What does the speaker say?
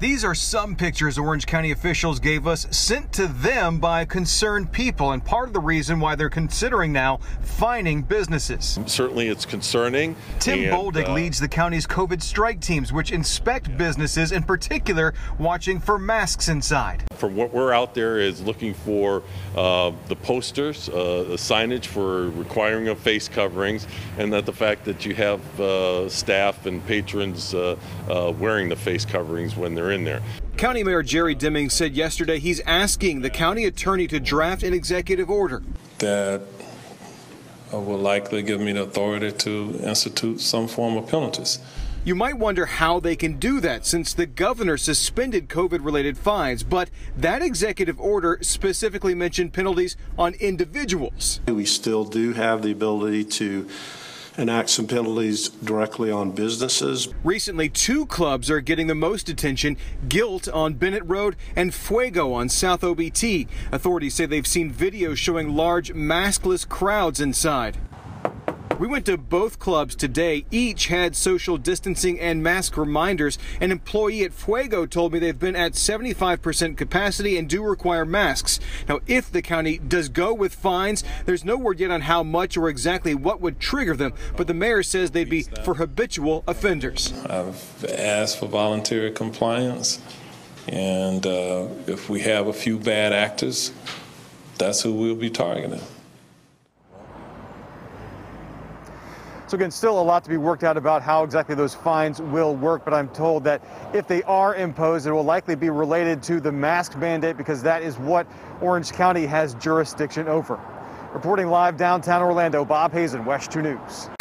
These are some pictures Orange County officials gave us sent to them by concerned people, and part of the reason why they're considering now fining businesses. Certainly, it's concerning. Tim and, Boldig uh, leads the county's COVID strike teams, which inspect businesses, in particular, watching for masks inside. From what we're out there is looking for uh, the posters, uh, the signage for requiring of face coverings, and that the fact that you have uh, staff and patrons uh, uh, wearing the face coverings when they're in there. County Mayor Jerry Demings said yesterday he's asking the county attorney to draft an executive order. that uh, will likely give me the authority to institute some form of penalties. You might wonder how they can do that since the governor suspended COVID related fines, but that executive order specifically mentioned penalties on individuals. We still do have the ability to enact some penalties directly on businesses. Recently, two clubs are getting the most attention Gilt on Bennett Road and Fuego on South OBT. Authorities say they've seen videos showing large maskless crowds inside. We went to both clubs today. Each had social distancing and mask reminders. An employee at Fuego told me they've been at 75% capacity and do require masks. Now, if the county does go with fines, there's no word yet on how much or exactly what would trigger them, but the mayor says they'd be for habitual offenders. I've asked for voluntary compliance, and uh, if we have a few bad actors, that's who we'll be targeting. So again, still a lot to be worked out about how exactly those fines will work, but I'm told that if they are imposed, it will likely be related to the mask mandate because that is what Orange County has jurisdiction over. Reporting live downtown Orlando, Bob Hazen, WESH 2 News.